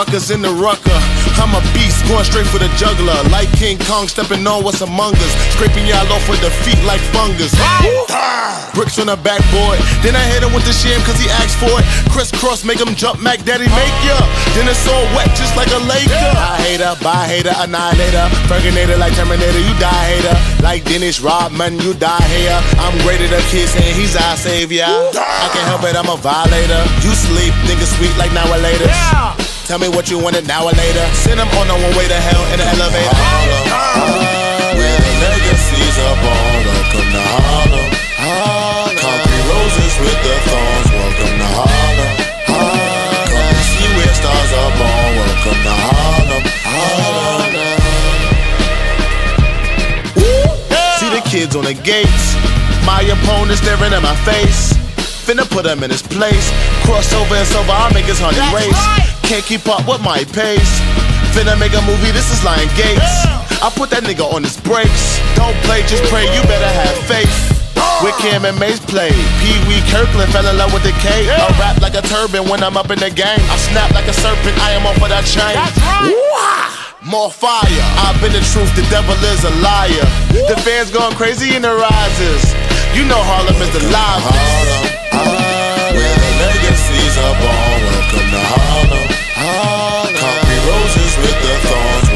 ruckus in the rucker. I'm a beast, going straight for the juggler. Like King Kong, stepping on what's among us. Scraping y'all off with the feet like fungus. Bricks on the backboard. Then I hit him with the sham cause he asked for it. Crisscross, make him jump, Mac Daddy, make ya. Then it's all wet just like a Laker. I hater, bye hater, annihilator. Ferginator like Terminator, you die hater. Like Dennis Rodman, you die here. I'm greater than kids and he's our savior. I can't help it, I'm a violator. You sleep, nigga sweet like now or later. Tell me what you wanted now or later. Send them on the one way to hell in the elevator. Harlem, where the legacies are born. Welcome to Harlem. Harlem. Concrete roses with the thorns. Welcome to Harlem. Harlem. Come see where stars are born. Welcome to Harlem. Harlem. See the kids on the gates. My opponent staring at my face. Finna put him in his place. Crossover and silver, I'll make his honey race can't keep up with my pace. Finna make a movie, this is Lionsgate. I put that nigga on his brakes. Don't play, just pray, you better have faith. With Cam and Mase play, Pee Wee Kirkland fell in love with the K. I rap like a turban when I'm up in the game. I snap like a serpent, I am off of that chain. That's right. More fire. I've been the truth, the devil is a liar. The fans going crazy in the rises. You know Harlem is the. Harlem, Harlem, where the legacies are born. Welcome to Harlem with the thorn